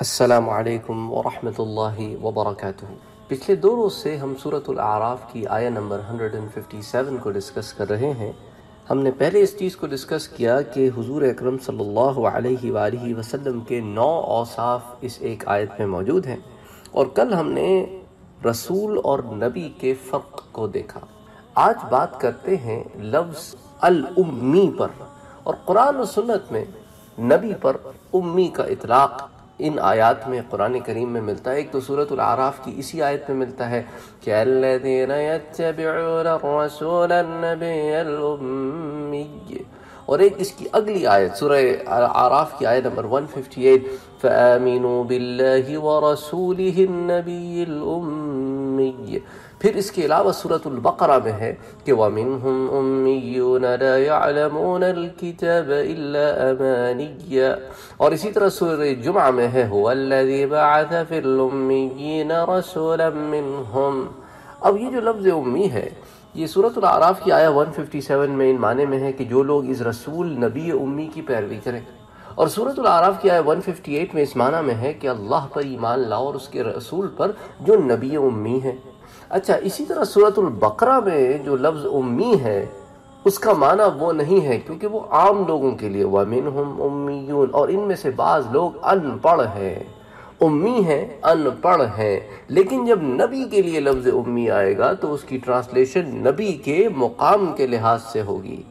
السلام علیکم ورحمۃ اللہ وبرکاتہ۔ پچھلے دو روز سے ہم صورت الاعراف کی آیا نمبر 157 کو ڈسکس کر رہے ہیں۔ ہم نے پہلے اس چیز کو ڈسکس کیا کہ حضور اکرم صلی اللہ علیہ وآلہ وسلم کے نو اوصاف اس ایک آیت میں موجود ہیں۔ اور کل ہم نے رسول اور نبی کے فرق کو دیکھا۔ آج بات کرتے ہیں لفظ الامی پر۔ اور قرآن و سنت میں نبی پر امی کا اطلاق۔ ان آیات میں قرآن کریم میں ملتا ہے، ایک تو سورة العراف کی اسی آیت میں ملتا ہے کہ الَّذِينَ يَتَّبِعُونَ الرَّسُولَ النَّبِيَ الْأُمِّيِّ اور ایک اس کی اگلی آیت، سورہ عراف کی آیت نمبر 158 فَآمِنُوا بِاللَّهِ وَرَسُولِهِ النَّبِيِّ الْأُمِّيِّ۔ پھر اس کے علاوہ سورة البقرہ میں ہے کہ وَمِنْهُمْ أُمِّيُّونَ لَا يَعْلَمُونَ الْكِتَابَ إِلَّا أَمَانِيَّ اور اسی طرح سورہ جمعہ میں ہے هُوَ الَّذِي بَعَثَ فِي الْأُمِّيِّينَ رَسُولًا مِّنْهُمْ اب یہ جو لفظ امی ہے، یہ سورة العراف کی آیہ 157 میں ان معنی میں ہے کہ جو لوگ اس رسول، نبی امی کی پیروی کریں۔ اور سورة العراف کی آیہ 158 میں اس معنی میں ہے کہ اللہ پر ایمان لاؤ اور اس کے رسول پر جو نبی امی ہے اچھا اسی طرح سورة البقرہ میں جو لفظ امی ہے، اس کا معنی وہ نہیں ہے کیونکہ وہ عام لوگوں کے لیے، وَمِنْهُمْ أُمِّيُّونَ اور ان میں سے بعض لوگ ان پڑھ ہیں۔ امی ہیں ان پڑھ ہیں۔ لیکن جب نبی کے لیے لفظ امی آئے گا، تو اس کی ٹرانسلیشن نبی کے مقام کے لحاظ سے ہوگی۔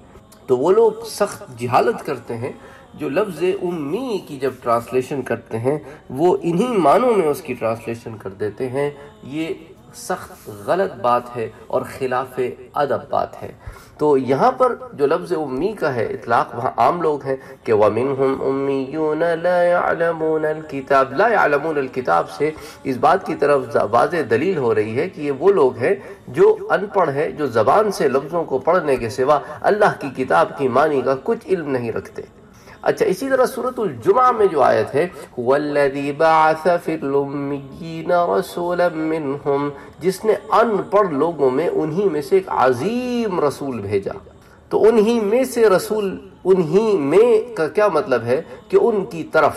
تو وہ لوگ سخت جہالت کرتے ہیں۔ جو لفظ امی کی جب ٹرانسلیشن کرتے ہیں، وہ انہی معنوں میں اس کی ٹرانسلیشن کر دیتے ہیں۔ یہ سخت غلط بات ہے اور خلاف ادب بات ہے۔ تو یہاں پر جو لفظ امی کا ہے، اطلاق وہاں عام لوگ ہیں کہ وَمِنْهُمْ أُمِّيُّونَ لَا يَعْلَمُونَ الْكِتَابِ۔ لا يعلمون الکتاب سے اس بات کی طرف واضح دلیل ہو رہی ہے کہ یہ وہ لوگ ہیں جو ان پڑھ ہیں، جو زبان سے لفظوں کو پڑھنے کے سوا اللہ کی کتاب کی معنی کا کچھ علم نہیں رکھتے۔ اچھا اسی طرح سورة الجمعہ میں جو آیت ہے، وَالَّذِي بَعَثَ فِي الْأُمِّيِّينَ رَسُولًا مِّنْهُمْ، جس نے ان پڑھ لوگوں میں، انہی میں سے ایک عظیم رسول بھیجا۔ تو انہی میں سے رسول، انہی میں کا کیا مطلب ہے؟ کہ ان کی طرف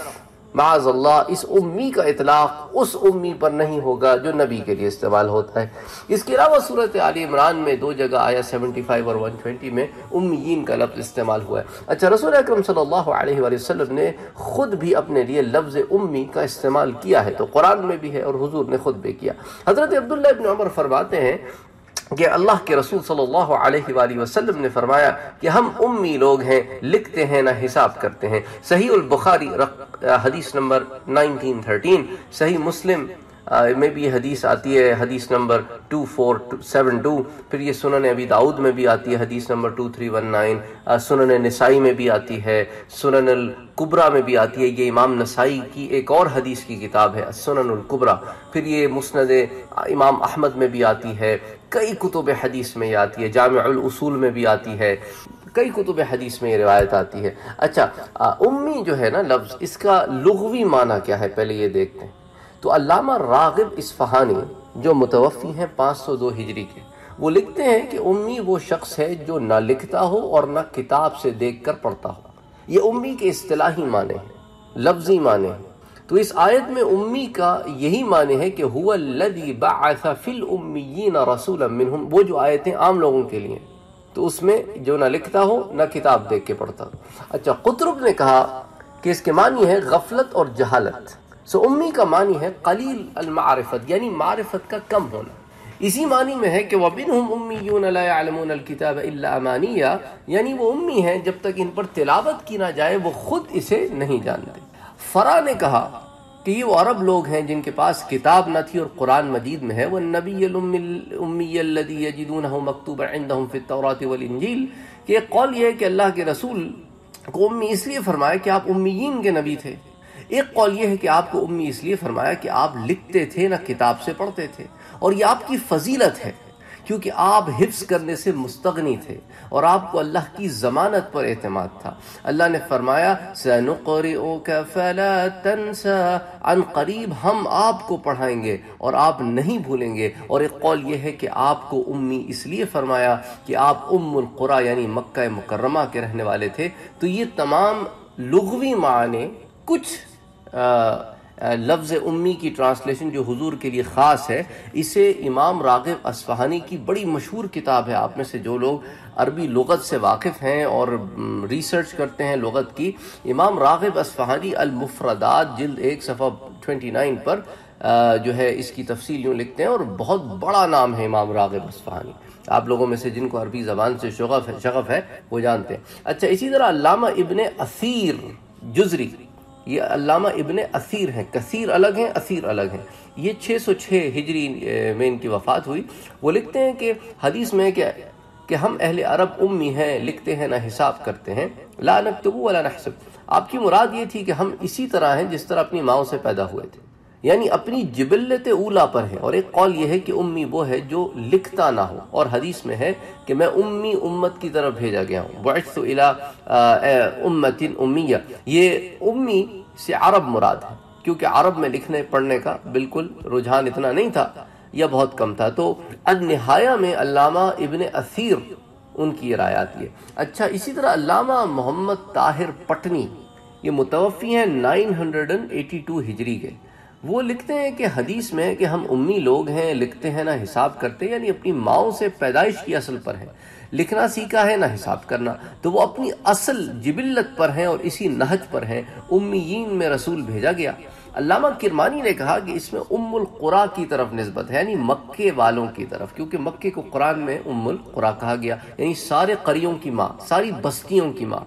معاذ اللہ، اس امی کا اطلاق اس امی پر نہیں ہوگا جو نبی کے لیے استعمال ہوتا ہے۔ اس کے علاوہ صورت عال عمران میں دو جگہ آیا 75 اور 120 میں امیین کا لفظ استعمال ہوا ہے۔ اچھا رسول اکرم صلی اللہ علیہ وآلہ وسلم نے خود بھی اپنے لیے لفظ امی کا استعمال کیا ہے۔ تو قرآن میں بھی ہے اور حضور نے خود بھی کیا۔ حضرت عبداللہ ابن عمر فرماتے ہیں کہ اللہ کے رسول صلی اللہ علیہ وآلہ وسلم نے فرمایا کہ ہم امی لوگ ہیں، لکھتے ہیں نہ حساب کرتے ہیں۔ صحیح البخاری حدیث نمبر 1913 صحیح مسلم میں بھی یہ حدیث آتی ہے، حدیث نمبر 2472 پھر یہ سنن ابی داؤد میں بھی آتی ہے، حدیث نمبر 2319 سنن نسائی میں بھی آتی ہے، سنن القبرہ میں بھی آتی ہے، یہ امام نسائی کی ایک اور حدیث کی کتاب ہے، سنن القبرہ پھر یہ مسند امام احمد میں بھی آتی ہے، کئی کتب حدیث میں یہ آتی ہے، جامع الاصول میں بھی آتی ہے۔ کئی کتب حدیث میں یہ روایت آتی ہے۔ اچھا امی جو ہے نا لفظ، اس کا لغوی معنی کیا ہے؟ پہلے یہ دیکھتے ہیں۔ تو علامہ راغب اصفہانی جو متوفی ہیں پانچ سو دو ہجری کے، وہ لکھتے ہیں کہ امی وہ شخص ہے جو نہ لکھتا ہو اور نہ کتاب سے دیکھ کر پڑھتا ہو۔ یہ امی کے اصطلاحی معنی ہیں، لفظی معنی ہیں۔ تو اس آیت میں امی کا یہی معنی ہے کہ هو الذی بعث فی الامیین رسولا منہم، وہ جو آیتیں عام لوگوں کے لیے تو اس میں جو نہ لکھتا ہو، نہ کتاب دیکھ کے پڑھتا۔ ہو اچھا قطرب نے کہا کہ اس کے معنی ہے غفلت اور جہالت۔ سو امی کا معنی ہے قلیل المعرفت یعنی معرفت کا کم ہونا۔ اسی معنی میں ہے کہ وَبِنْهُمْ أُمِّيُّونَ لَا يَعْلَمُونَ الْكِتَابَ إِلَّا أَمَانِيَّ۔ یعنی وہ امی ہیں، جب تک ان پر تلاوت کی نہ جائے، وہ خود اسے نہیں جانتے۔ فرا نے کہا کہ یہ وہ عرب لوگ ہیں جن کے پاس کتاب نہ تھی اور قرآن مجید میں ہے وہ نبی الامی الذی یجدونہ مکتوب عندهم فی التوراۃ والانجیل کہ ایک قول یہ ہے کہ اللہ کے رسول کو امی اس لیے فرمایا کہ آپ امیین کے نبی تھے۔ ایک قول یہ ہے کہ آپ کو امی اس لیے فرمایا کہ آپ لکھتے تھے نہ کتاب سے پڑھتے تھے۔ اور یہ آپ کی فضیلت ہے۔ کیونکہ آپ حفظ کرنے سے مستغنی تھے اور آپ کو اللہ کی ضمانت پر اعتماد تھا۔ اللہ نے فرمایا، سَنُقْرِئُكَ فَلَا تَنْسَى عن قریب ہم آپ کو پڑھائیں گے اور آپ نہیں بھولیں گے۔ اور ایک قول یہ ہے کہ آپ کو امی اس لیے فرمایا کہ آپ ام القرا یعنی مکہ مکرمہ کے رہنے والے تھے۔ تو یہ تمام لغوی معنی کچھ لفظ امی کی ٹرانسلیشن جو حضور کے لیے خاص ہے، اسے امام راغب اصفہانی کی بڑی مشہور کتاب ہے۔ آپ میں سے جو لوگ عربی لغت سے واقف ہیں اور ریسرچ کرتے ہیں لغت کی، امام راغب اصفہانی المفردات جلد ایک صفحہ 29 پر جو ہے، اس کی تفصیل یوں لکھتے ہیں اور بہت بڑا نام ہے امام راغب اصفہانی۔ آپ لوگوں میں سے جن کو عربی زبان سے شغف ہے شغف ہے، وہ جانتے ہیں۔ اچھا اسی طرح علامہ ابن اثیر جزری یہ علامہ ابن اثیر ہیں۔ کثیر الگ ہیں، اثیر الگ ہیں۔ یہ چھ سو چھ ہجری میں ان کی وفات ہوئی۔ وہ لکھتے ہیں کہ حدیث میں کہ کہ ہم اہل عرب امی ہیں، لکھتے ہیں، نہ حساب کرتے ہیں۔ لا نکتبو ولا نحسب۔ آپ کی مراد یہ تھی کہ ہم اسی طرح ہیں جس طرح اپنی ماؤں سے پیدا ہوئے تھے۔ یعنی اپنی جبلت اولا پر ہے اور ایک قول یہ ہے کہ امی وہ ہے جو لکھتا نہ ہو اور حدیث میں ہے کہ میں امی امت کی طرف بھیجا گیا ہوں۔ بعثت الى امت امیہ۔ یہ امی سے عرب مراد ہے، کیونکہ عرب میں لکھنے، پڑھنے کا بالکل رجحان اتنا نہیں تھا یا بہت کم تھا۔ تو النہایہ میں علامہ ابن اثیر ان کی رایات یہ اچھا اسی طرح علامہ محمد طاہر پٹنی، یہ متوفی ہیں 982 ہجری کے۔ وہ لکھتے ہیں کہ حدیث میں کہ ہم امی لوگ ہیں، لکھتے ہیں، نہ حساب کرتے یعنی اپنی ماؤں سے پیدائش کی اصل پر ہیں۔ لکھنا سیکھا ہے، نہ حساب کرنا۔ تو وہ اپنی اصل جبلت پر ہیں اور اسی نہج پر ہیں۔ امیین میں رسول بھیجا گیا۔ علامہ کرمانی نے کہا کہ اس میں ام القرا کی طرف نسبت ہے یعنی مکے والوں کی طرف، کیونکہ مکے کو قرآن میں ام القرا کہا گیا یعنی سارے قریوں کی ماں، ساری بستیوں کی ماں۔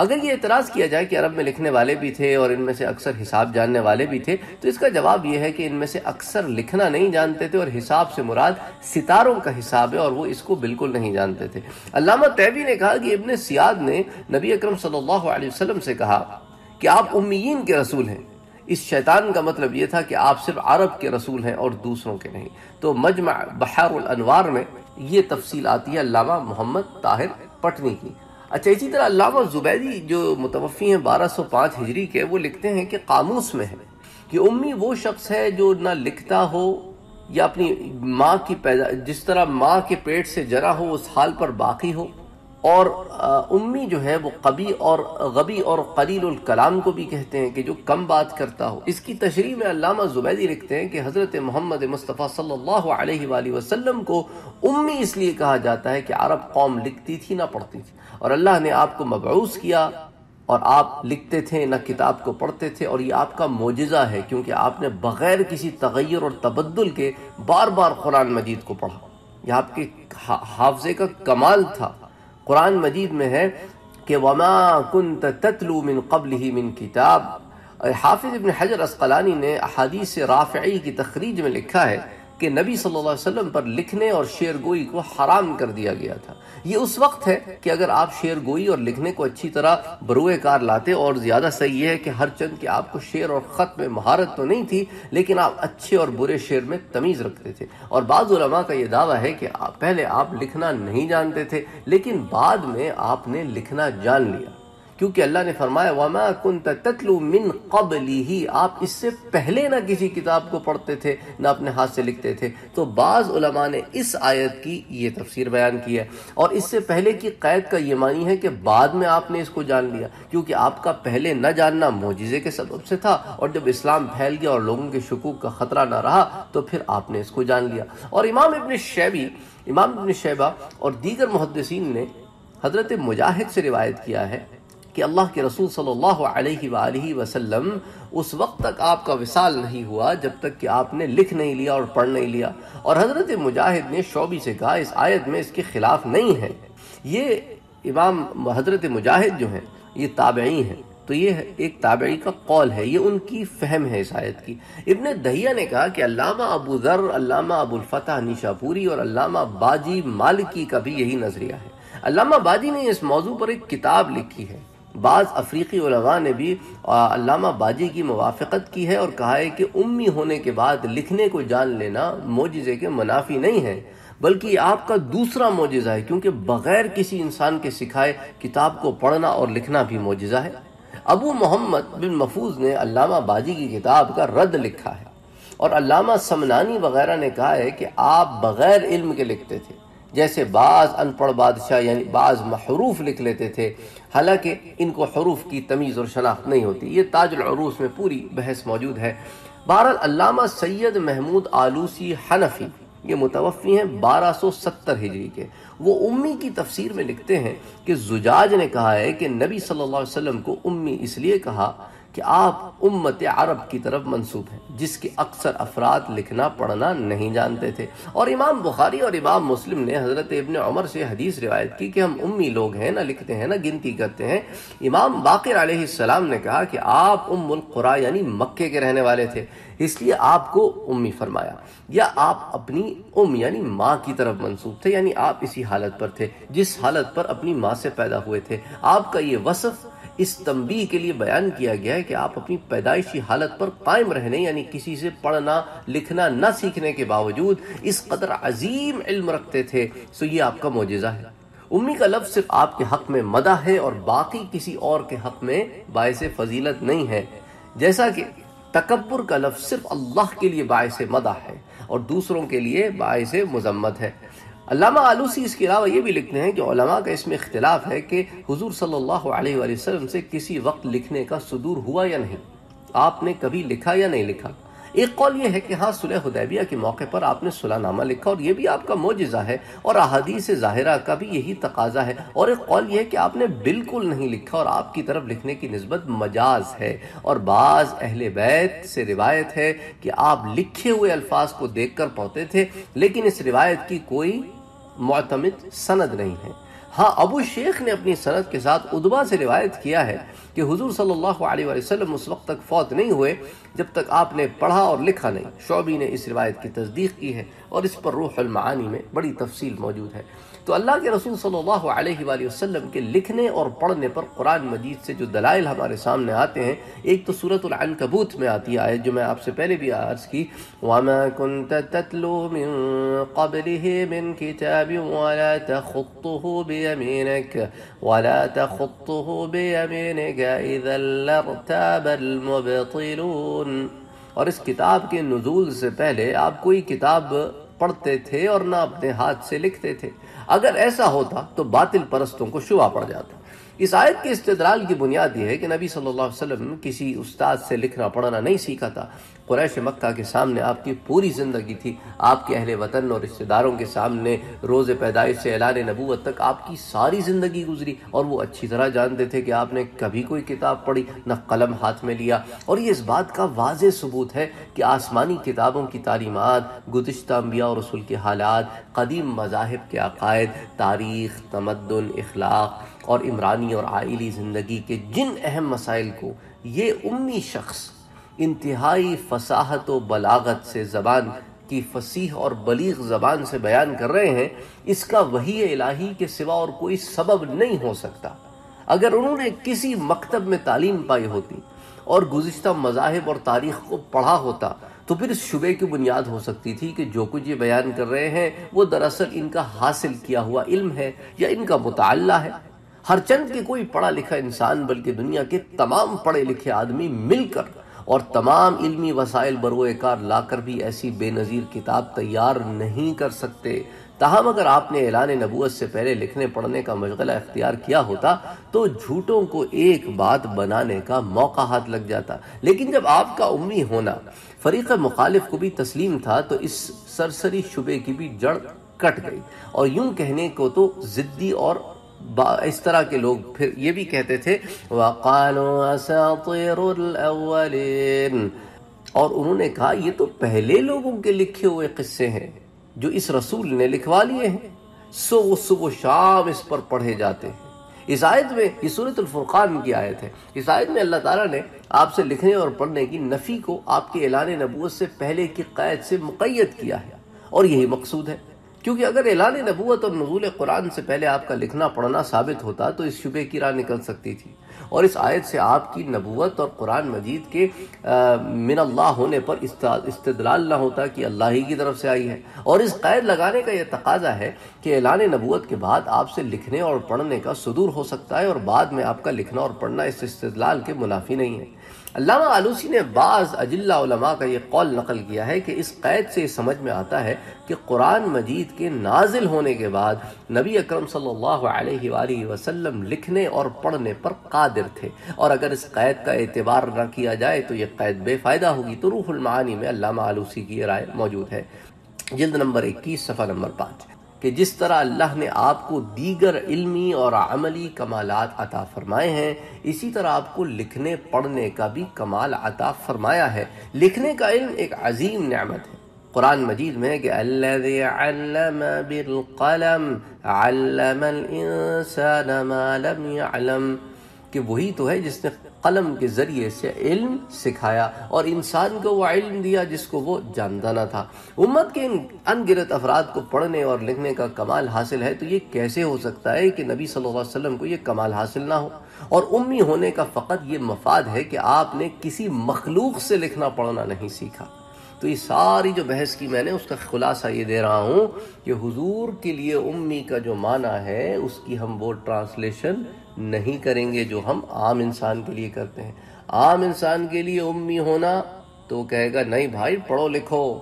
اگر یہ اعتراض کیا جائے کہ عرب میں لکھنے والے بھی تھے اور ان میں سے اکثر حساب جاننے والے بھی تھے، تو اس کا جواب یہ ہے کہ ان میں سے اکثر لکھنا نہیں جانتے تھے اور حساب سے مراد ستاروں کا حساب ہے اور وہ اس کو بالکل نہیں جانتے تھے۔ علامہ تیبی نے کہا کہ ابن سیاد نے نبی اکرم صلی اللہ علیہ وسلم سے کہا کہ آپ امیین کے رسول ہیں۔ اس شیطان کا مطلب یہ تھا کہ آپ صرف عرب کے رسول ہیں اور دوسروں کے نہیں۔ تو مجمع بحار الانوار میں یہ تفصیل آتی ہے علامہ محمد طاہر پٹنی کی۔ اچھا اسی طرح علامہ زبیدی جو متوفی ہیں بارہ سو پانچ ہجری کے، وہ لکھتے ہیں کہ قاموس میں ہے کہ امی وہ شخص ہے جو نہ لکھتا ہو یا اپنی ماں کی پیدا، جس طرح ماں کے پیٹ سے جرا ہو، اس حال پر باقی ہو۔ اور امی جو ہے وہ قبی اور غبی اور قلیل الکلام کو بھی کہتے ہیں کہ جو کم بات کرتا ہو۔ اس کی تشریح میں علامہ زبیدی لکھتے ہیں کہ حضرت محمد مصطفیٰ صلی اللہ علیہ وآلہ وسلم کو امی اس لیے کہا جاتا ہے کہ عرب قوم لکھتی تھی نہ پڑھتی تھی۔ اور اللہ نے آپ کو مبعوث کیا اور آپ لکھتے تھے نہ کتاب کو پڑھتے تھے اور یہ آپ کا معجزہ ہے کیونکہ آپ نے بغیر کسی تغیر اور تبدل کے بار بار قرآن مجید کو پڑھا۔ یہ آپ کے حافظے کا کمال تھا۔ قرآن مجید میں ہے کہ وما كنت تتلو من قبله من کتاب حافظ ابن حجر اسقلانی نے احادیث رافعی کی تخریج میں لکھا ہے کہ نبی صلی اللہ علیہ وسلم پر لکھنے اور شعر گوئی کو حرام کر دیا گیا تھا۔ یہ اس وقت ہے کہ اگر آپ شعر گوئی اور لکھنے کو اچھی طرح بروئے کار لاتے اور زیادہ صحیح ہے کہ ہر چند کہ آپ کو شعر اور خط میں مہارت تو نہیں تھی، لیکن آپ اچھے اور برے شعر میں تمیز رکھتے تھے۔ اور بعض علماء کا یہ دعویٰ ہے کہ پہلے آپ لکھنا نہیں جانتے تھے، لیکن بعد میں آپ نے لکھنا جان لیا۔ کیونکہ اللہ نے فرمایا، وما كنت تتلو من قبلی آپ اس سے پہلے نہ کسی کتاب کو پڑھتے تھے، نہ اپنے ہاتھ سے لکھتے تھے۔ تو بعض علماء نے اس آیت کی یہ تفسیر بیان کی ہے۔ اور اس سے پہلے کی قید کا یہ معنی ہے کہ بعد میں آپ نے اس کو جان لیا، کیونکہ آپ کا پہلے نہ جاننا معجزے کے سبب سے تھا۔ اور جب اسلام پھیل گیا اور لوگوں کے شکوک کا خطرہ نہ رہا، تو پھر آپ نے اس کو جان لیا۔ اور امام ابن شیبی، امام ابن شیبہ اور دیگر محدثین نے حضرت مجاہد سے روایت کیا ہے۔ کہ اللہ کے رسول صلی اللہ علیہ وآلہ وسلم اس وقت تک آپ کا وصال نہیں ہوا جب تک کہ آپ نے لکھ نہیں لیا اور پڑھ نہیں لیا۔ اور حضرت مجاہد نے شعبی سے کہا، اس آیت میں اس کے خلاف نہیں ہے۔ یہ امام حضرت مجاہد جو ہیں، یہ تابعی ہیں۔ تو یہ ایک تابعی کا قول ہے، یہ ان کی فہم ہے اس آیت کی۔ ابن دہیہ نے کہا کہ علامہ ابو ذر، علامہ ابو الفتح نیشا پوری اور علامہ باجی مالکی کا بھی یہی نظریہ ہے۔ علامہ باجی نے اس موضوع پر ایک کتاب لکھی ہے۔ بعض افریقی علماء نے بھی علامہ باجی کی موافقت کی ہے اور کہا ہے کہ امی ہونے کے بعد لکھنے کو جان لینا معجزے کے منافی نہیں ہے، بلکہ یہ آپ کا دوسرا معجزہ ہے، کیونکہ بغیر کسی انسان کے سکھائے کتاب کو پڑھنا اور لکھنا بھی معجزہ ہے۔ ابو محمد بن محفوظ نے علامہ باجی کی کتاب کا رد لکھا ہے اور علامہ سمنانی وغیرہ نے کہا ہے کہ آپ بغیر علم کے لکھتے تھے۔ جیسے بعض ان پڑھ بادشاہ یعنی بعض محروف لکھ لیتے تھے، حالانکہ ان کو حروف کی تمیز اور شناخت نہیں ہوتی۔ یہ تاج العروس میں پوری بحث موجود ہے۔ بہرحال علامہ سید محمود آلوسی حنفی، یہ متوفی ہیں بارہ سو ستر ہجری کے۔ وہ امی کی تفسیر میں لکھتے ہیں کہ زجاج نے کہا ہے کہ نبی صلی اللہ علیہ وسلم کو امی اس لیے کہا کہ آپ امت عرب کی طرف منصوب ہیں، جس کے اکثر افراد لکھنا، پڑھنا نہیں جانتے تھے۔ اور امام بخاری اور امام مسلم نے حضرت ابن عمر سے حدیث روایت کی کہ ہم امی لوگ ہیں، نہ لکھتے ہیں، نہ گنتی کرتے ہیں۔ امام باقر علیہ السلام نے کہا کہ آپ ام القرا یعنی مکے کے رہنے والے تھے، اس لیے آپ کو امی فرمایا۔ یا آپ اپنی ام یعنی ماں کی طرف منصوب تھے یعنی آپ اسی حالت پر تھے، جس حالت پر اپنی ماں سے پیدا ہوئے تھے۔ آپ کا یہ وصف اس تنبیہ کے لیے بیان کیا گیا ہے کہ آپ اپنی پیدائشی حالت پر قائم رہنے یعنی کسی سے پڑھنا، لکھنا نہ سیکھنے کے باوجود اس قدر عظیم علم رکھتے تھے، سو یہ آپ کا معجزہ ہے۔ امی کا لفظ صرف آپ کے حق میں مدح ہے اور باقی کسی اور کے حق میں باعث فضیلت نہیں ہے۔ جیسا کہ تکبر کا لفظ صرف اللہ کے لیے باعث مدح ہے اور دوسروں کے لیے باعث مذمت ہے۔ علامہ آلوسی اس کے علاوہ یہ بھی لکھتے ہیں کہ علماء کا اس میں اختلاف ہے کہ حضور صلی اللہ علیہ وآلہ وسلم سے کسی وقت لکھنے کا صدور ہوا یا نہیں؟ آپ نے کبھی لکھا یا نہیں لکھا؟ ایک قول یہ ہے کہ ہاں صلح حدیبیہ کے موقع پر آپ نے صلح نامہ لکھا اور یہ بھی آپ کا معجزہ ہے اور احادیث ظاہرہ کا بھی یہی تقاضا ہے اور ایک قول یہ ہے کہ آپ نے بالکل نہیں لکھا اور آپ کی طرف لکھنے کی نسبت مجاز ہے اور بعض اہل بیت سے روایت ہے کہ آپ لکھے ہوئے الفاظ کو دیکھ کر پڑھتے تھے لیکن اس روایت کی کوئی معتمد سند نہیں ہے۔ ہاں ابو شیخ نے اپنی سند کے ساتھ ادبا سے روایت کیا ہے کہ حضور صلی اللہ علیہ وسلم اس وقت تک فوت نہیں ہوئے جب تک آپ نے پڑھا اور لکھا نہیں۔ شعبی نے اس روایت کی تصدیق کی ہے اور اس پر روح المعانی میں بڑی تفصیل موجود ہے۔ تو اللہ کے رسول صلی اللہ علیہ وآلہ وسلم کے لکھنے اور پڑھنے پر قرآن مجید سے جو دلائل ہمارے سامنے آتے ہیں، ایک تو سورة العنکبوت میں آتی ہے جو میں آپ سے پہلے بھی عرض کی، وَمَا كُنْتَ تَتْلُو مِن قَبْلِهِ مِن كِتَابٍ وَلَا تَخُطُّهُ بِيَمِينِكَ وَلَا تَخُطُّهُ بِيَمِينِكَ إِذَا لَرْتَابَ الْمُبْطِلُونَ۔ اور اس کتاب کے نزول سے پہلے آپ کوئی کتاب پڑھتے تھے اور نہ اپنے ہاتھ سے لکھتے تھے۔ اگر ایسا ہوتا تو باطل پرستوں کو شبہ پڑ جاتا۔ اس آیت کے استدلال کی بنیاد یہ ہے کہ نبی صلی اللہ علیہ وسلم کسی استاد سے لکھنا پڑھنا نہیں سیکھا تھا۔ قریش مکہ کے سامنے آپ کی پوری زندگی تھی۔ آپ کے اہل وطن اور رشتہ داروں کے سامنے روز پیدائش سے اعلان نبوت تک آپ کی ساری زندگی گزری اور وہ اچھی طرح جانتے تھے کہ آپ نے کبھی کوئی کتاب پڑھی، نہ قلم ہاتھ میں لیا۔ اور یہ اس بات کا واضح ثبوت ہے کہ آسمانی کتابوں کی تعلیمات، گزشتہ انبیاء اور رسول کے حالات، قدیم مذاہب کے عقائد، تاریخ، تمدن، اخلاق اور عمرانی اور عائلی زندگی کے جن اہم مسائل کو یہ امی شخص انتہائی فصاحت و بلاغت سے زبان کی فصیح اور بلیغ زبان سے بیان کر رہے ہیں، اس کا وہی الہی کے سوا اور کوئی سبب نہیں ہو سکتا۔ اگر انہوں نے کسی مکتب میں تعلیم پائی ہوتی اور گزشتہ مذاہب اور تاریخ کو پڑھا ہوتا، تو پھر اس شبے کی بنیاد ہو سکتی تھی کہ جو کچھ یہ بیان کر رہے ہیں، وہ دراصل ان کا حاصل کیا ہوا علم ہے یا ان کا مطالعہ ہے۔ ہر چند کے کوئی پڑھا لکھا انسان، بلکہ دنیا کے تمام پڑھے لکھے آدمی مل کر اور تمام علمی وسائل بروئے کار لا کر بھی ایسی بے نظیر کتاب تیار نہیں کر سکتے۔ تاہم، اگر آپ نے اعلان نبوت سے پہلے لکھنے پڑھنے کا مشغلہ اختیار کیا ہوتا، تو جھوٹوں کو ایک بات بنانے کا موقع ہاتھ لگ جاتا۔ لیکن جب آپ کا امی ہونا فریق مخالف کو بھی تسلیم تھا، تو اس سرسری شبے کی بھی جڑ کٹ گئی۔ اور یوں کہنے کو تو ضدی اور اس طرح کے لوگ پھر یہ بھی کہتے تھے، وَقَالُوا أَسَاطِيرُ الْأَوَّلِينَ۔ اور انہوں نے کہا، یہ تو پہلے لوگوں کے لکھے ہوئے قصے ہیں جو اس رسول نے لکھوا لیے ہیں۔ سو صبح شام اس پر پڑھے جاتے ہیں۔ اس آیت میں، یہ صورت الفرقان کی آیت ہے۔ اس آیت میں اللہ تعالیٰ نے آپ سے لکھنے اور پڑھنے کی نفی کو آپ کے اعلان نبوت سے پہلے کی قید سے مقید کیا ہے۔ اور یہی مقصود ہے۔ کیونکہ اگر اعلان نبوت اور نزول قرآن سے پہلے آپ کا لکھنا پڑھنا ثابت ہوتا تو اس شبے کی راہ نکل سکتی تھی۔ اور اس آیت سے آپ کی نبوت اور قرآن مجید کے من اللہ ہونے پر استدلال نہ ہوتا کہ اللہ ہی کی طرف سے آئی ہے۔ اور اس قید لگانے کا یہ تقاضا ہے کہ اعلان نبوت کے بعد آپ سے لکھنے اور پڑھنے کا صدور ہو سکتا ہے اور بعد میں آپ کا لکھنا اور پڑھنا اس استدلال کے منافی نہیں ہے۔ علامہ آلوسی نے بعض اجلہ علماء کا یہ قول نقل کیا ہے کہ اس قید سے سمجھ میں آتا ہے کہ قرآن مجید کے نازل ہونے کے بعد نبی اکرم صلی اللہ علیہ وآلہ وسلم لکھنے اور پڑھنے پر قادر تھے۔ اور اگر اس قید کا اعتبار نہ کیا جائے تو یہ قید بے فائدہ ہوگی۔ تو روح المعانی میں علامہ آلوسی کی رائے موجود ہے۔ جلد نمبر اکیس، صفحہ نمبر پانچ۔ کہ جس طرح اللہ نے آپ کو دیگر علمی اور عملی کمالات عطا فرمائے ہیں، اسی طرح آپ کو لکھنے، پڑھنے کا بھی کمال عطا فرمایا ہے۔ لکھنے کا علم ایک عظیم نعمت ہے۔ قرآن مجید میں کہ الذي علم بالقلم، علم الانسان ما لم يعلم کہ وہی تو ہے جس نے قلم کے ذریعے سے علم سکھایا اور انسان کو وہ علم دیا جس کو وہ جانتا نہ تھا۔ امت کے ان انگرت افراد کو پڑھنے اور لکھنے کا کمال حاصل ہے تو یہ کیسے ہو سکتا ہے کہ نبی صلی اللہ علیہ وسلم کو یہ کمال حاصل نہ ہو؟ اور امی ہونے کا فقط یہ مفاد ہے کہ آپ نے کسی مخلوق سے لکھنا پڑھنا نہیں سیکھا۔ تو یہ ساری جو بحث کی میں نے اس کا خلاصہ یہ دے رہا ہوں کہ حضور کے لیے امی کا جو معنی ہے، اس کی ہم وہ ٹرانسلیشن نہیں کریں گے جو ہم عام انسان کے لیے کرتے ہیں۔ عام انسان کے لیے امی ہونا تو کہے گا، نہیں بھائی، پڑھو لکھو۔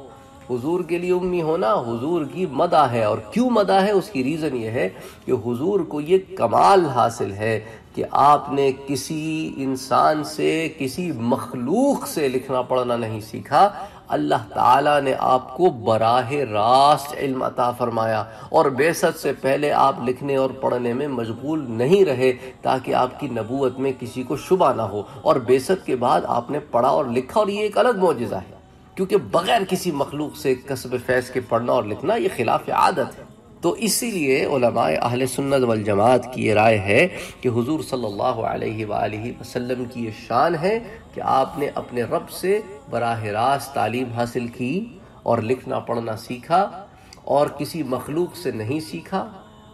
حضور کے لیے امی ہونا حضور کی مدہ ہے۔ اور کیوں مدہ ہے؟ اس کی ریزن یہ ہے کہ حضور کو یہ کمال حاصل ہے کہ آپ نے کسی انسان سے، کسی مخلوق سے لکھنا پڑھنا نہیں سیکھا۔ اللہ تعالیٰ نے آپ کو براہ راست علم عطا فرمایا اور بیست سے پہلے آپ لکھنے اور پڑھنے میں مشغول نہیں رہے تاکہ آپ کی نبوت میں کسی کو شبہ نہ ہو اور بیست کے بعد آپ نے پڑھا اور لکھا اور یہ ایک الگ معجزہ ہے کیونکہ بغیر کسی مخلوق سے قصب فیض کے پڑھنا اور لکھنا یہ خلاف عادت ہے۔ تو اسی لیے علماء اہل سنت والجماعت کی یہ رائے ہے کہ حضور صلی اللہ علیہ وآلہ وسلم کی یہ شان ہے کہ آپ نے اپنے رب سے براہ راست تعلیم حاصل کی اور لکھنا، پڑھنا سیکھا اور کسی مخلوق سے نہیں سیکھا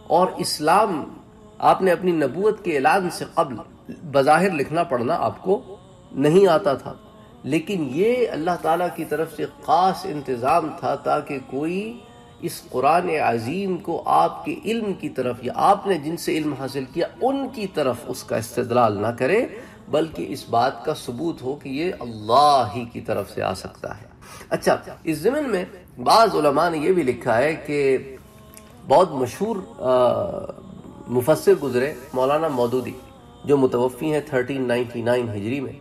اور اسلام آپ نے اپنی نبوت کے اعلان سے قبل بظاہر لکھنا، پڑھنا آپ کو نہیں آتا تھا۔ لیکن یہ اللہ تعالیٰ کی طرف سے خاص انتظام تھا تاکہ کوئی اس قرآن عظیم کو آپ کے علم کی طرف یا آپ نے جن سے علم حاصل کیا ان کی طرف اس کا استدلال نہ کرے۔ بلکہ اس بات کا ثبوت ہو کہ یہ اللہ ہی کی طرف سے آ سکتا ہے۔ اچھا اس زمن میں بعض علماء نے یہ بھی لکھا ہے کہ بہت مشہور مفسر گزرے مولانا مودودی، جو متوفی ہیں 1399 ہجری میں۔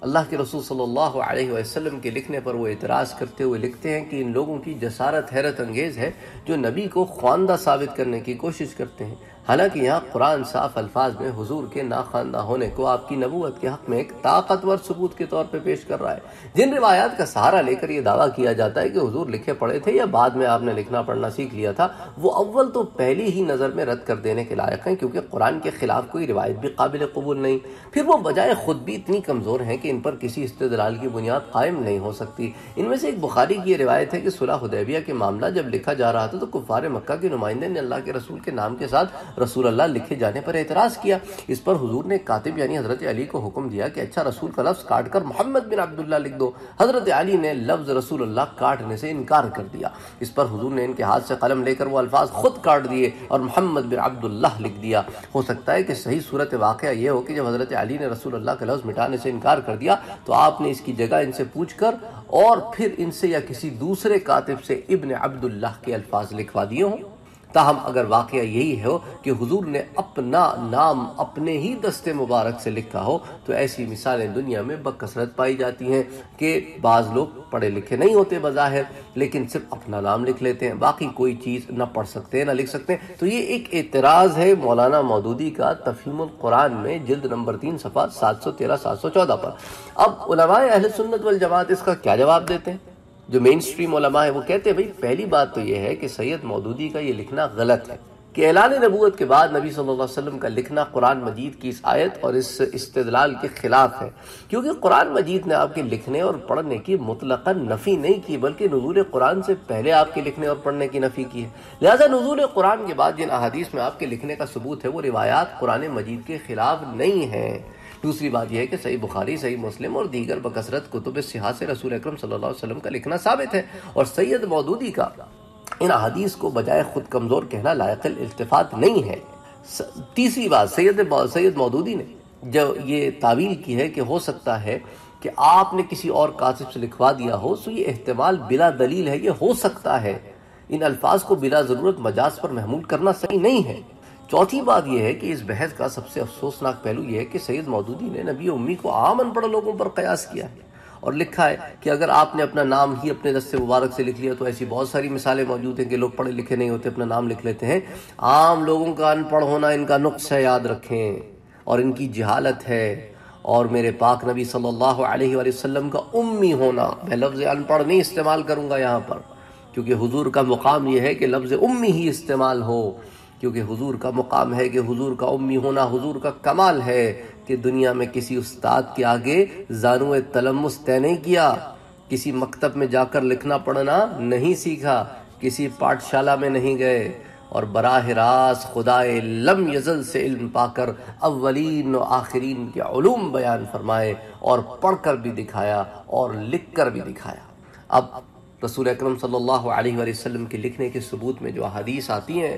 اللہ کے رسول صلی اللہ علیہ وسلم کے لکھنے پر وہ اعتراض کرتے ہوئے لکھتے ہیں کہ ان لوگوں کی جسارت حیرت انگیز ہے جو نبی کو خواندہ ثابت کرنے کی کوشش کرتے ہیں۔ حالانکہ یہاں قرآن صاف الفاظ میں حضور کے ناخواندہ ہونے کو آپ کی نبوت کے حق میں ایک طاقتور ثبوت کے طور پہ پیش کر رہا ہے۔ جن روایات کا سہارا لے کر یہ دعویٰ کیا جاتا ہے کہ حضور لکھے پڑھے تھے یا بعد میں آپ نے لکھنا پڑھنا سیکھ لیا تھا، وہ اول تو پہلی ہی نظر میں رد کر دینے کے لائق ہیں کیونکہ قرآن کے خلاف کوئی روایت بھی قابل قبول نہیں۔ پھر وہ بجائے خود بھی اتنی کمزور ہیں کہ ان پر کسی استدلال کی بنیاد قائم نہیں ہو سکتی۔ ان میں سے ایک بخاری کی یہ روایت ہے کہ صلح حدیبیہ کے معاملہ جب لکھا جا رہا تھا تو کفار مکہ کے نمائندے نے اللہ کے رسول کے نام کے ساتھ رسول اللہ لکھے جانے پر اعتراض کیا۔ اس پر حضور نے کاتب یعنی حضرت علی کو حکم دیا کہ اچھا رسول کا لفظ کاٹ کر محمد بن عبداللہ لکھ دو۔ حضرت علی نے لفظ رسول اللہ کاٹنے سے انکار کر دیا۔ اس پر حضور نے ان کے ہاتھ سے قلم لے کر وہ الفاظ خود کاٹ دیے اور محمد بن عبداللہ لکھ دیا۔ ہو سکتا ہے کہ صحیح صورت واقعہ یہ ہو کہ جب حضرت علی نے رسول اللہ کا لفظ مٹانے سے انکار کر دیا تو آپ نے اس کی جگہ ان سے پوچھ کر اور پھر ان سے یا کسی دوسرے کاتب سے ابن عبداللہ کے الفاظ لکھوا دیے ہوں۔ تاہم اگر واقعہ یہی ہو کہ حضور نے اپنا نام اپنے ہی دست مبارک سے لکھا ہو، تو ایسی مثالیں دنیا میں بکثرت پائی جاتی ہیں کہ بعض لوگ پڑھے لکھے نہیں ہوتے بظاہر، لیکن صرف اپنا نام لکھ لیتے ہیں، باقی کوئی چیز نہ پڑھ سکتے ہیں نہ لکھ سکتے۔ ہیں تو یہ ایک اعتراض ہے مولانا مودودی کا تفہیم القرآن میں جلد نمبر تین، صفحہ سات سو تیرہ، سات سو چودہ پر۔ اب علماء اہل سنت والجماعت اس کا کیا جواب دیتے ہیں؟ جو مین سٹریم علماء ہے وہ کہتے ہیں بھئی پہلی بات تو یہ ہے کہ سید مودودی کا یہ لکھنا غلط ہے کہ اعلان نبوت کے بعد نبی صلی اللہ علیہ وسلم کا لکھنا قرآن مجید کی اس آیت اور اس استدلال کے خلاف ہے۔ کیونکہ قرآن مجید نے آپ کے لکھنے اور پڑھنے کی مطلقاً نفی نہیں کی، بلکہ نزول قرآن سے پہلے آپ کے لکھنے اور پڑھنے کی نفی کی ہے۔ لہٰذا نزول قرآن کے بعد جن احادیث میں آپ کے لکھنے کا ثبوت ہے، وہ روایات قرآن مجید کے خلاف نہیں ہیں۔ دوسری بات یہ ہے کہ صحیح بخاری، صحیح مسلم اور دیگر بکثرت کتب سیاح سے رسول اکرم صلی اللہ علیہ وسلم کا لکھنا ثابت ہے اور سید مودودی کا ان احادیث کو بجائے خود کمزور کہنا لائق الالتفات نہیں ہے۔ تیسری بات، سید سید مودودی نے جو یہ تعویل کی ہے کہ ہو سکتا ہے کہ آپ نے کسی اور کاتب سے لکھوا دیا ہو، تو یہ احتمال بلا دلیل ہے یہ ہو سکتا ہے۔ ان الفاظ کو بلا ضرورت مجاز پر محمول کرنا صحیح نہیں ہے۔ چوتھی بات یہ ہے کہ اس بحث کا سب سے افسوسناک پہلو یہ ہے کہ سید مودودی نے نبی امی کو عام ان پڑھ لوگوں پر قیاس کیا ہے اور لکھا ہے کہ اگر آپ نے اپنا نام ہی اپنے دست مبارک سے لکھ لیا تو ایسی بہت ساری مثالیں موجود ہیں کہ لوگ پڑھے لکھے نہیں ہوتے، اپنا نام لکھ لیتے ہیں۔ عام لوگوں کا ان پڑھ ہونا ان کا نقص ہے، یاد رکھیں۔ اور ان کی جہالت ہے۔ اور میرے پاک نبی صلی اللہ علیہ وآلہ وسلم کا امی ہونا، میں لفظ ان پڑھ نہیں استعمال کروں گا یہاں پر۔ کیونکہ حضور کا مقام یہ ہے کہ لفظ امی ہی استعمال ہو۔ کیونکہ حضور کا مقام ہے کہ حضور کا امی ہونا، حضور کا کمال ہے کہ دنیا میں کسی استاد کے آگے زانو تلمس طے نہیں کیا۔ کسی مکتب میں جا کر لکھنا پڑھنا نہیں سیکھا، کسی پاٹشالہ میں نہیں گئے۔ اور براہ راست خدا لم یزل سے علم پا کر اولین و آخرین کے علوم بیان فرمائے اور پڑھ کر بھی دکھایا اور لکھ کر بھی دکھایا۔ اب رسول اکرم صلی اللہ علیہ وآلہ وسلم کے لکھنے کے ثبوت میں جو حدیث آتی ہیں،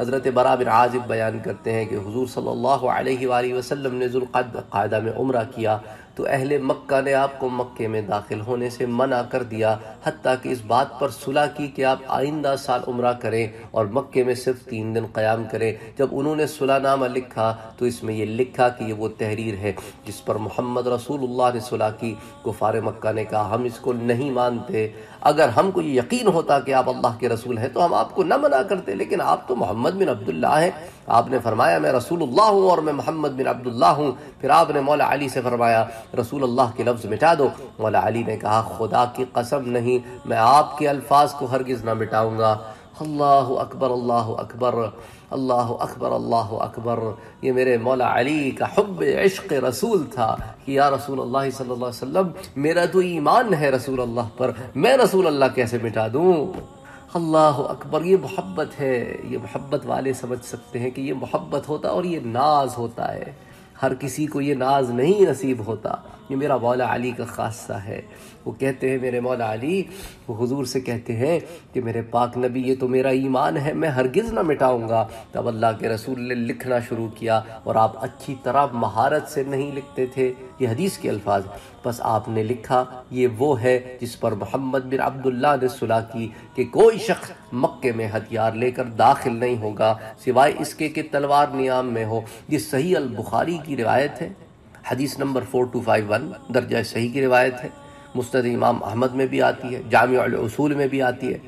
حضرت برا بن عازب بیان کرتے ہیں کہ حضور صلی اللہ علیہ وآلہ وسلم نے ذوالقعدہ قاعدہ میں عمرہ کیا تو اہل مکہ نے آپ کو مکے میں داخل ہونے سے منع کر دیا، حتیٰ کہ اس بات پر صلح کی کہ آپ آئندہ سال عمرہ کریں اور مکے میں صرف تین دن قیام کریں۔ جب انہوں نے صلح نامہ لکھا تو اس میں یہ لکھا کہ یہ وہ تحریر ہے جس پر محمد رسول اللہ نے صلح کی کفار مکہ نے کہا، ہم اس کو نہیں مانتے۔ اگر ہم کو یہ یقین ہوتا کہ آپ اللہ کے رسول ہیں تو ہم آپ کو نہ منع کرتے، لیکن آپ تو محمد بن عبداللہ ہیں۔ آپ نے فرمایا، میں رسول اللہ ہوں اور میں محمد بن عبداللہ ہوں۔ پھر آپ نے مولا علی سے فرمایا، رسول اللہ کے لفظ مٹا دو۔ مولا علی نے کہا، خدا کی قسم نہیں، میں آپ کے الفاظ کو ہرگز نہ مٹاؤں گا۔ اللہ اکبر اللہ اکبر۔ اللہ اکبر اللہ اکبر۔ یہ میرے مولا علی کا حب عشق رسول تھا کہ یا رسول اللہ صلی اللہ علیہ وسلم، میرا تو ایمان ہے رسول اللہ پر، میں رسول اللہ کیسے مٹا دوں؟ اللہ اکبر، یہ محبت ہے۔ یہ محبت والے سمجھ سکتے ہیں کہ یہ محبت ہوتا اور یہ ناز ہوتا ہے۔ ہر کسی کو یہ ناز نہیں نصیب ہوتا۔ یہ میرا مولا علی کا خاصہ ہے۔ وہ کہتے ہیں، میرے مولا علی، وہ حضور سے کہتے ہیں کہ میرے پاک نبی، یہ تو میرا ایمان ہے، میں ہرگز نہ مٹاؤں گا۔ تب اللہ کے رسول نے لکھنا شروع کیا اور آپ اچھی طرح مہارت سے نہیں لکھتے تھے۔ یہ حدیث کے الفاظ۔ بس آپ نے لکھا، یہ وہ ہے جس پر محمد بن عبداللہ نے صلاح کی کہ کوئی شخص مکے میں ہتھیار لے کر داخل نہیں ہوگا، سوائے اس کے کہ تلوار نیام میں ہو۔ یہ صحیح البخاری کی روایت ہے۔ حدیث نمبر 4251 درجہ صحیح کی روایت ہے۔ مستد امام احمد میں بھی آتی ہے، جامع الاصول میں بھی آتی ہے۔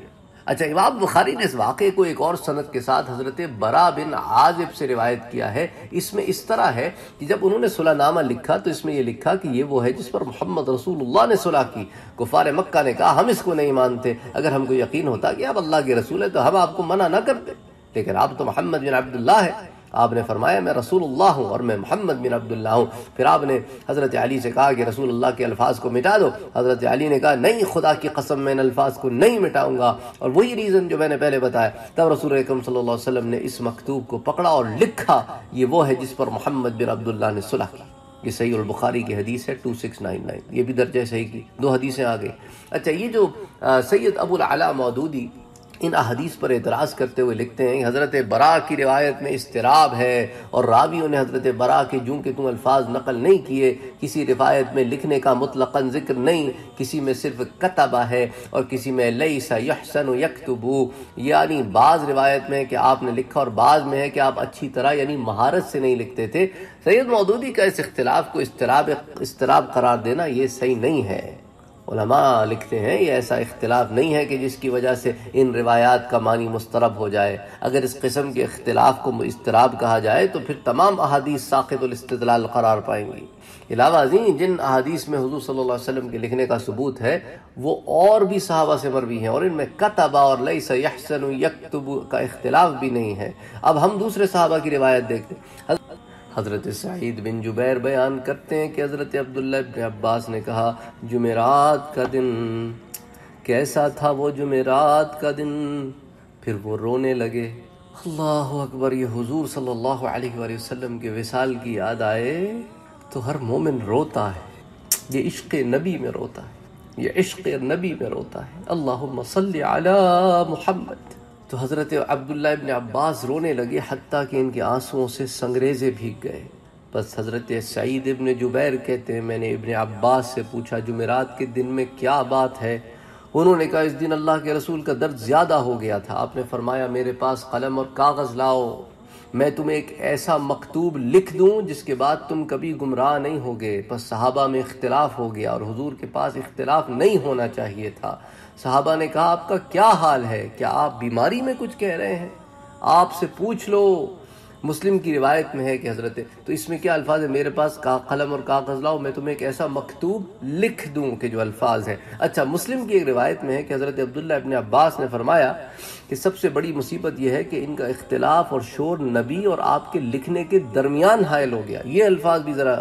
اچھا امام بخاری نے اس واقعے کو ایک اور سنت کے ساتھ حضرت برا بن عازب سے روایت کیا ہے۔ اس میں اس طرح ہے کہ جب انہوں نے صلح نامہ لکھا تو اس میں یہ لکھا کہ یہ وہ ہے جس پر محمد رسول اللہ نے صلح کی۔ کفار مکہ نے کہا، ہم اس کو نہیں مانتے۔ اگر ہم کو یقین ہوتا کہ آپ اللہ کے رسول ہیں تو ہم آپ کو منع نہ کرتے۔ لیکن آپ تو محمد بن عبداللہ ہے آپ نے فرمایا، میں رسول اللہ ہوں اور میں محمد بن عبداللہ ہوں۔ پھر آپ نے حضرت علی سے کہا کہ رسول اللہ کے الفاظ کو مٹا دو۔ حضرت علی نے کہا، نہیں، خدا کی قسم، میں ان الفاظ کو نہیں مٹاؤں گا۔ اور وہی ریزن جو میں نے پہلے بتایا۔ تب رسول اکرم صلی اللہ علیہ وسلم نے اس مکتوب کو پکڑا اور لکھا، یہ وہ ہے جس پر محمد بن عبداللہ نے صلح کی۔ یہ صحیح البخاری کی حدیث ہے 2699 یہ بھی درجہ صحیح کی۔ دو حدیثیں آگے اچھا یہ جو سید ابو العلا مودودی ان احادیث پر اعتراض کرتے ہوئے لکھتے ہیں، حضرت برا کی روایت میں استراب ہے اور راویوں نے حضرت برا کے جوں کے تم الفاظ نقل نہیں کیے، کسی روایت میں لکھنے کا مطلقا ذکر نہیں، کسی میں صرف کتبہ ہے اور کسی میں لیسا یحسن یکتبو یعنی بعض روایت میں کہ آپ نے لکھا اور بعض میں ہے کہ آپ اچھی طرح یعنی مہارت سے نہیں لکھتے تھے۔ سید مودودی کا اس اختلاف کو استراب استراب قرار دینا یہ صحیح نہیں ہے۔ علماء لکھتے ہیں، یہ ایسا اختلاف نہیں ہے کہ جس کی وجہ سے ان روایات کا معنی مسترب ہو جائے۔ اگر اس قسم کے اختلاف کو اضطراب کہا جائے تو پھر تمام احادیث ساقط الاستدلال قرار پائیں گی۔ علاوہ ازیں جن احادیث میں حضور صلی اللہ علیہ وسلم کے لکھنے کا ثبوت ہے، وہ اور بھی صحابہ سے مروی ہیں اور ان میں کتبہ اور لیس یحسن یکتب کا اختلاف بھی نہیں ہے۔ اب ہم دوسرے صحابہ کی روایت دیکھتے ہیں۔ حضرت سعید بن جبیر بیان کرتے ہیں کہ حضرت عبداللہ بن عباس نے کہا، جمعرات کا دن کیسا تھا وہ جمعرات کا دن؟ پھر وہ رونے لگے۔ اللہ اکبر، یہ حضور صلی اللہ علیہ وآلہ وسلم کے وصال کی یاد آئے تو ہر مومن روتا ہے۔ یہ عشق نبی میں روتا ہے۔ یہ عشق نبی میں روتا ہے۔ اللہم صلی علی محمد۔ تو حضرت عبداللہ ابن عباس رونے لگے حتیٰ کہ ان کے آنسوؤں سے سنگریزے بھیگ گئے۔ بس حضرت سعید ابن جبیر کہتے ہیں، میں نے ابن عباس سے پوچھا، جمعرات کے دن میں کیا بات ہے؟ انہوں نے کہا، اس دن اللہ کے رسول کا درد زیادہ ہو گیا تھا۔ آپ نے فرمایا، میرے پاس قلم اور کاغذ لاؤ، میں تمہیں ایک ایسا مکتوب لکھ دوں جس کے بعد تم کبھی گمراہ نہیں ہوگے۔ بس صحابہ میں اختلاف ہو گیا اور حضور کے پاس اختلاف نہیں ہونا چاہیے تھا۔ صحابہ نے کہا، آپ کا کیا حال ہے؟ کیا آپ بیماری میں کچھ کہہ رہے ہیں؟ آپ سے پوچھ لو مسلم کی روایت میں ہے کہ حضرت، تو اس میں کیا الفاظ ہے میرے پاس قلم اور کاغذ لاؤ میں تمہیں ایک ایسا مکتوب لکھ دوں کہ جو الفاظ ہیں۔ اچھا مسلم کی ایک روایت میں ہے کہ حضرت عبداللہ ابن عباس نے فرمایا کہ سب سے بڑی مصیبت یہ ہے کہ ان کا اختلاف اور شور نبی اور آپ کے لکھنے کے درمیان حائل ہو گیا۔ یہ الفاظ بھی ذرا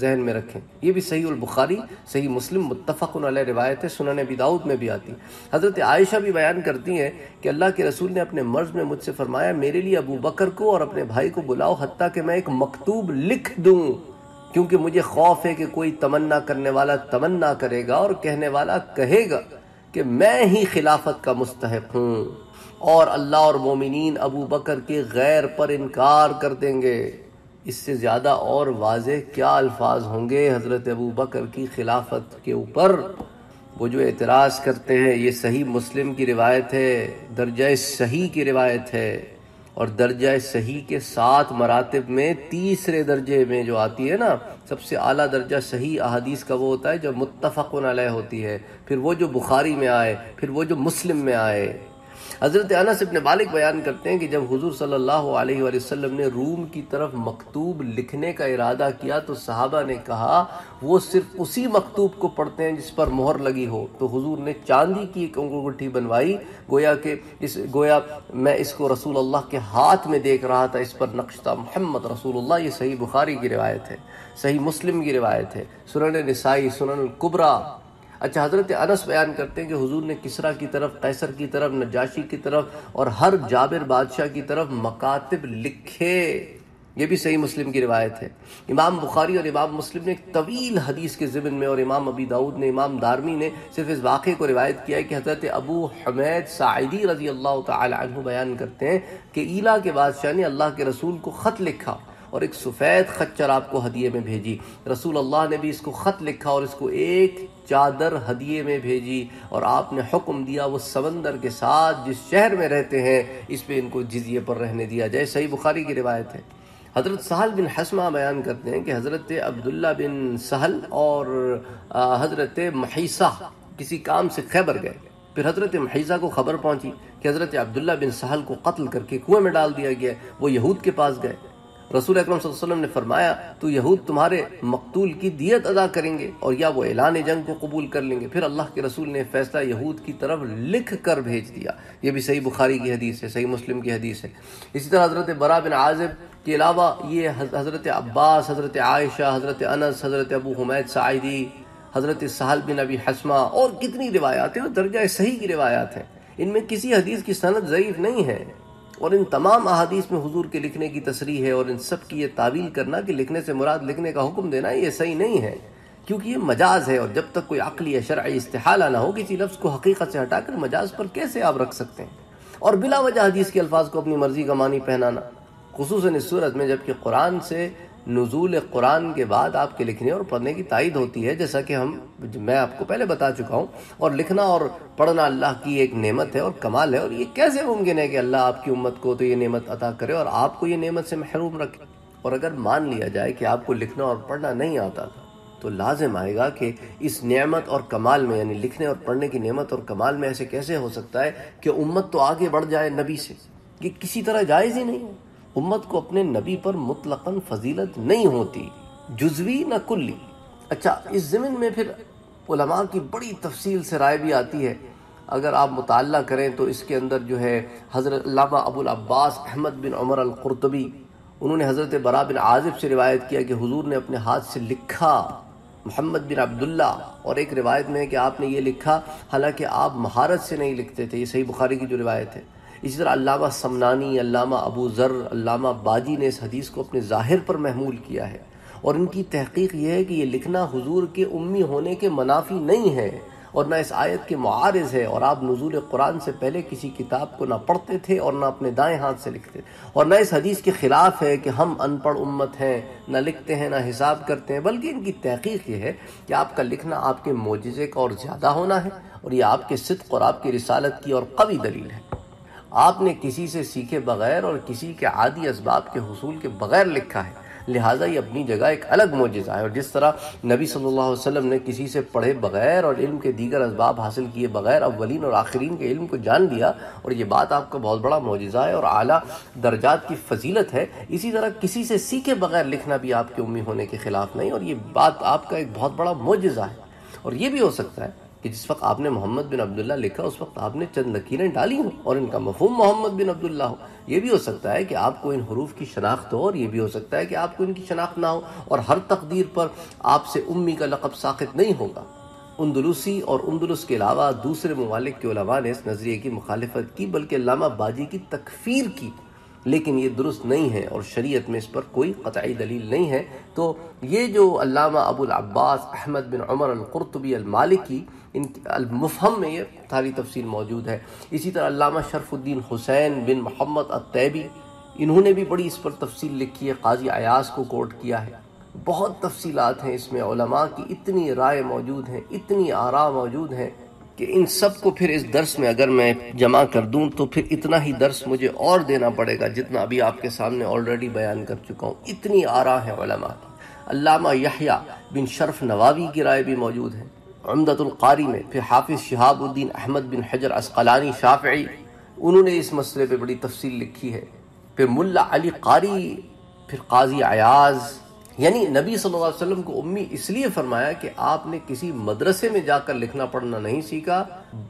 ذہن میں رکھیں۔ یہ بھی صحیح البخاری، صحیح مسلم متفق علیہ روایت ہے، سنن ابی داؤد میں بھی آتی۔ حضرت عائشہ بھی بیان کرتی ہیں کہ اللہ کے رسول نے اپنے مرض میں مجھ سے فرمایا، میرے لیے ابو بکر کو اور اپنے بھائی بھائی کو بلاؤ، حتیٰ کہ میں ایک مکتوب لکھ دوں، کیونکہ مجھے خوف ہے کہ کوئی تمنا کرنے والا تمنا کرے گا اور کہنے والا کہے گا کہ میں ہی خلافت کا مستحق ہوں اور اللہ اور مومنین ابو بکر کے غیر پر انکار کر دیں گے۔ اس سے زیادہ اور واضح کیا الفاظ ہوں گے حضرت ابو بکر کی خلافت کے اوپر؟ وہ جو اعتراض کرتے ہیں، یہ صحیح مسلم کی روایت ہے، درجہ صحیح کی روایت ہے۔ اور درجہ صحیح کے سات مراتب میں تیسرے درجے میں جو آتی ہے نا، سب سے اعلیٰ درجہ صحیح احادیث کا وہ ہوتا ہے جو متفق علیہ ہوتی ہے۔ پھر وہ جو بخاری میں آئے، پھر وہ جو مسلم میں آئے۔ حضرت انس ابن مالک بیان کرتے ہیں کہ جب حضور صلی اللہ علیہ وآلہ وسلم نے روم کی طرف مکتوب لکھنے کا ارادہ کیا تو صحابہ نے کہا، وہ صرف اسی مکتوب کو پڑھتے ہیں جس پر مہر لگی ہو۔ تو حضور نے چاندی کی ایک انگوٹھی بنوائی، گویا کہ اس، گویا میں اس کو رسول اللہ کے ہاتھ میں دیکھ رہا تھا، اس پر نقشتہ محمد رسول اللہ، یہ صحیح بخاری کی روایت ہے، صحیح مسلم کی روایت ہے۔ سنن نسائی، سنن القبرہ اچھا حضرت انس بیان کرتے ہیں کہ حضور نے کسرا کی طرف، قیصر کی طرف، نجاشی کی طرف اور ہر جابر بادشاہ کی طرف مکاتب لکھے۔ یہ بھی صحیح مسلم کی روایت ہے۔ امام بخاری اور امام مسلم نے ایک طویل حدیث کے ضمن میں اور امام ابی داود نے، امام دارمی نے صرف اس واقعے کو روایت کیا ہے کہ حضرت ابو حمید سعیدی رضی اللہ تعالی عنہ بیان کرتے ہیں کہ ایلا کے بادشاہ نے اللہ کے رسول کو خط لکھا۔ اور ایک سفید خچر آپ کو ہدیے میں بھیجی۔ رسول اللہ نے بھی اس کو خط لکھا اور اس کو ایک چادر ہدیے میں بھیجی اور آپ نے حکم دیا وہ سمندر کے ساتھ جس شہر میں رہتے ہیں، اس پہ ان کو جزیے پر رہنے دیا جائے۔ صحیح بخاری کی روایت ہے۔ حضرت سہل بن حسمہ بیان کرتے ہیں کہ حضرت عبداللہ بن سہل اور حضرت محیسہ کسی کام سے خیبر گئے۔ پھر حضرت محیزہ کو خبر پہنچی کہ حضرت عبداللہ بن سہل کو قتل کر کے کنویں میں ڈال دیا گیا، وہ یہود کے پاس گئے۔ رسول اکرم صلی اللہ علیہ وسلم نے فرمایا، تو یہود تمہارے مقتول کی دیت ادا کریں گے اور یا وہ اعلان جنگ کو قبول کر لیں گے۔ پھر اللہ کے رسول نے فیصلہ یہود کی طرف لکھ کر بھیج دیا۔ یہ بھی صحیح بخاری کی حدیث ہے، صحیح مسلم کی حدیث ہے۔ اسی طرح حضرت برا بن عازب کے علاوہ یہ حضرت عباس، حضرت عائشہ، حضرت انس، حضرت ابو حمید سعیدی، حضرت سہل بن ابی حسمہ اور کتنی روایات ہیں، درجہ صحیح کی روایات ہیں۔ ان میں کسی حدیث کی صنعت ضعیف نہیں ہے۔ اور ان تمام احادیث میں حضور کے لکھنے کی تصریح ہے اور ان سب کی یہ تعویل کرنا کہ لکھنے سے مراد لکھنے کا حکم دینا یہ صحیح نہیں ہے، کیونکہ یہ مجاز ہے اور جب تک کوئی عقلی یا شرعی استحالہ نہ ہو، کسی لفظ کو حقیقت سے ہٹا کر مجاز پر کیسے آپ رکھ سکتے ہیں؟ اور بلا وجہ حدیث کے الفاظ کو اپنی مرضی کا معنی پہنانا، خصوصاً اس صورت میں جبکہ قرآن سے نزول قرآن کے بعد آپ کے لکھنے اور پڑھنے کی تائید ہوتی ہے، جیسا کہ ہم، میں آپ کو پہلے بتا چکا ہوں۔ اور لکھنا اور پڑھنا اللہ کی ایک نعمت ہے اور کمال ہے، اور یہ کیسے ممکن ہے کہ اللہ آپ کی امت کو تو یہ نعمت عطا کرے اور آپ کو یہ نعمت سے محروم رکھے؟ اور اگر مان لیا جائے کہ آپ کو لکھنا اور پڑھنا نہیں آتا تھا، تو لازم آئے گا کہ اس نعمت اور کمال میں یعنی لکھنے اور پڑھنے کی نعمت اور کمال میں ایسے کیسے ہو سکتا ہے کہ امت تو آگے بڑھ جائے نبی سے؟ یہ کسی طرح جائز ہی نہیں ہے۔ امت کو اپنے نبی پر مطلقاً فضیلت نہیں ہوتی، جزوی نہ کلی۔ اچھا اس زمین میں پھر علماء کی بڑی تفصیل سے رائے بھی آتی ہے۔ اگر آپ مطالعہ کریں تو اس کے اندر جو ہے، حضرت علامہ ابو العباس احمد بن عمر القرطبی، انہوں نے حضرت برا بن عازب سے روایت کیا کہ حضور نے اپنے ہاتھ سے لکھا محمد بن عبداللہ۔ اور ایک روایت میں ہے کہ آپ نے یہ لکھا، حالانکہ آپ مہارت سے نہیں لکھتے تھے، یہ صحیح بخاری کی جو روایت ہے۔ اسی طرح علامہ سمنانی، علامہ ابو ذر، علامہ باجی نے اس حدیث کو اپنے ظاہر پر محمول کیا ہے۔ اور ان کی تحقیق یہ ہے کہ یہ لکھنا حضور کے امی ہونے کے منافی نہیں ہے اور نہ اس آیت کے معارض ہے اور آپ نزول قرآن سے پہلے کسی کتاب کو نہ پڑھتے تھے اور نہ اپنے دائیں ہاتھ سے لکھتے تھے۔ اور نہ اس حدیث کے خلاف ہے کہ ہم ان پڑھ امت ہیں، نہ لکھتے ہیں، نہ حساب کرتے ہیں، بلکہ ان کی تحقیق یہ ہے کہ آپ کا لکھنا آپ کے معجزے کا اور زیادہ ہونا ہے اور یہ آپ کے صدق اور آپ کی رسالت کی اور قوی دلیل ہے۔ آپ نے کسی سے سیکھے بغیر اور کسی کے عادی اسباب کے حصول کے بغیر لکھا ہے۔ لہٰذا یہ اپنی جگہ ایک الگ معجزہ ہے اور جس طرح نبی صلی اللہ علیہ وسلم نے کسی سے پڑھے بغیر اور علم کے دیگر اسباب حاصل کیے بغیر اولین اور آخرین کے علم کو جان لیا، اور یہ بات آپ کا بہت بڑا معجزہ ہے اور اعلیٰ درجات کی فضیلت ہے۔ اسی طرح کسی سے سیکھے بغیر لکھنا بھی آپ کے امی ہونے کے خلاف نہیں، اور یہ بات آپ کا ایک بہت بڑا معجزہ ہے۔ اور یہ بھی ہو سکتا ہے کہ جس وقت آپ نے محمد بن عبداللہ لکھا، اس وقت آپ نے چند لکیریں ڈالی ہوں اور ان کا مفہوم محمد بن عبداللہ ہو۔ یہ بھی ہو سکتا ہے کہ آپ کو ان حروف کی شناخت ہو اور یہ بھی ہو سکتا ہے کہ آپ کو ان کی شناخت نہ ہو اور ہر تقدیر پر آپ سے امی کا لقب ساخت نہیں ہوگا۔ اندلوسی اور اندلس کے علاوہ دوسرے ممالک کے علماء نے اس نظریے کی مخالفت کی، بلکہ علامہ باجی کی تکفیر کی۔ لیکن یہ درست نہیں ہے اور شریعت میں اس پر کوئی قطعی دلیل نہیں ہے۔ تو یہ جو علامہ ابو العباس احمد بن عمر القرطبی المالکی، ان المفہم میں یہ ساری تفصیل موجود ہے۔ اسی طرح علامہ شرف الدین حسین بن محمد الطیبی انہوں نے بھی بڑی اس پر تفصیل لکھی ہے۔ قاضی ایاز کو کوٹ کیا ہے۔ بہت تفصیلات ہیں اس میں علماء کی، اتنی رائے موجود ہیں، اتنی آراء موجود ہیں۔ کہ ان سب کو پھر اس درس میں اگر میں جمع کر دوں تو پھر اتنا ہی درس مجھے اور دینا پڑے گا جتنا ابھی آپ کے سامنے آلریڈی بیان کر چکا ہوں۔ اتنی آراء ہیں علماء کی۔ علامہ یحییٰ بن شرف نواوی کی رائے بھی موجود ہے۔ عمدت القاری میں پھر حافظ شہاب الدین احمد بن حجر اسقلانی شافعی، انہوں نے اس مسئلے پہ بڑی تفصیل لکھی ہے۔ پھر ملا علی قاری، پھر قاضی عیاض یعنی نبی صلی اللہ علیہ وسلم کو امی اس لیے فرمایا کہ آپ نے کسی مدرسے میں جا کر لکھنا پڑھنا نہیں سیکھا،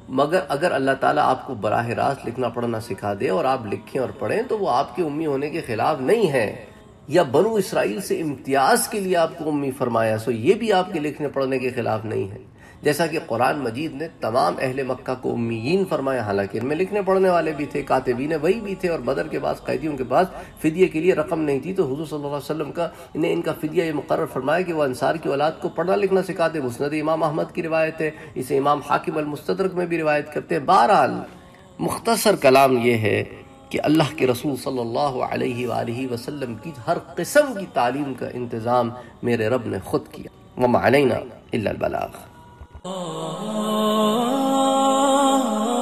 مگر اگر اللہ تعالیٰ آپ کو براہ راست لکھنا پڑھنا سکھا دے اور آپ لکھیں اور پڑھیں، تو وہ آپ کے امی ہونے کے خلاف نہیں ہے یا بنو اسرائیل سے امتیاز کے لیے آپ کو امی فرمایا، سو یہ بھی آپ کے لکھنے پڑھنے کے خلاف نہیں ہے۔ جیسا کہ قرآن مجید نے تمام اہل مکہ کو امیین فرمایا، حالانکہ ان میں لکھنے پڑھنے والے بھی تھے، کاتبین وہی بھی تھے اور بدر کے بعد قیدیوں کے پاس فدیے کے لیے رقم نہیں تھی۔ تو حضور صلی اللہ علیہ وسلم کا انہیں ان کا فدیہ یہ مقرر فرمایا کہ وہ انصار کی اولاد کو پڑھنا لکھنا سکھاتے۔ مسند امام احمد کی روایت ہے، اسے امام حاکم المستدرک میں بھی روایت کرتے۔ ہیں بہرحال مختصر کلام یہ ہے کہ اللہ کے رسول صلی اللہ علیہ وآلہ وسلم کی ہر قسم کی تعلیم کا انتظام میرے رب نے خود کیا۔ وَمَعَلَيْنَا إِلَّا الْبَلَاغ۔ Oh. oh, oh, oh